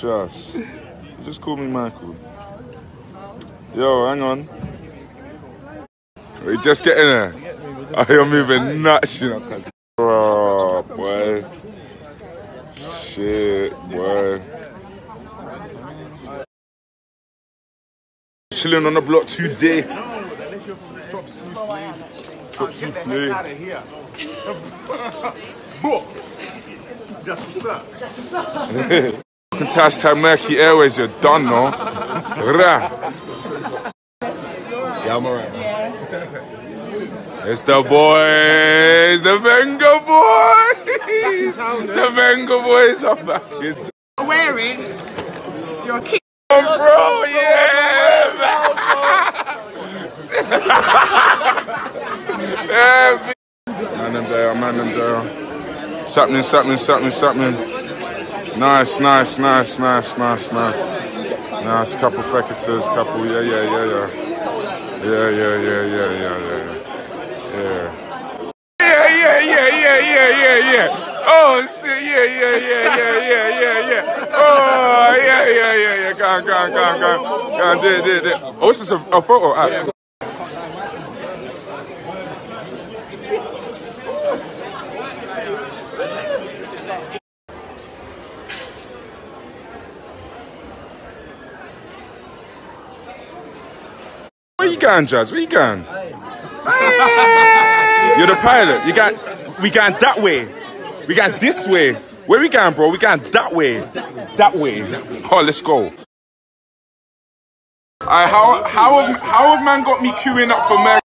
Trust. Just call me Michael. Yo, hang on. We just getting there. Oh, you're moving nuts, you know. cuz. Oh, boy. Shit, boy. Chilling on the block today. Top souffle. out of here. Book. That's what's up. Fucking Hashtag Merky Airways, you're done, no? Yeah, I'm alright. It's the boys, the Vengaboys. The eh? Vengaboys are back in town, wearing your kid. bro. Yeah, man. yeah, man them there, man them there. Something, something, something, something. Nice, nice, nice, nice, nice, nice. Nice couple fricators, couple, yeah, yeah, yeah, yeah. Yeah, yeah, yeah, yeah, yeah, yeah. Yeah. Yeah, yeah, yeah, yeah, yeah, yeah, yeah. Oh shit, yeah, yeah, yeah, yeah, yeah, yeah, yeah. Oh, yeah, yeah, yeah, yeah. Go on, go on, go on. Oh, this is a, a photo. Ah. You going? You're the pilot. You got. We going that way. We got this way. Where we going, bro? We going that way. That way. Oh, let's go. Alright, how how have, how have man got me queuing up for Mer?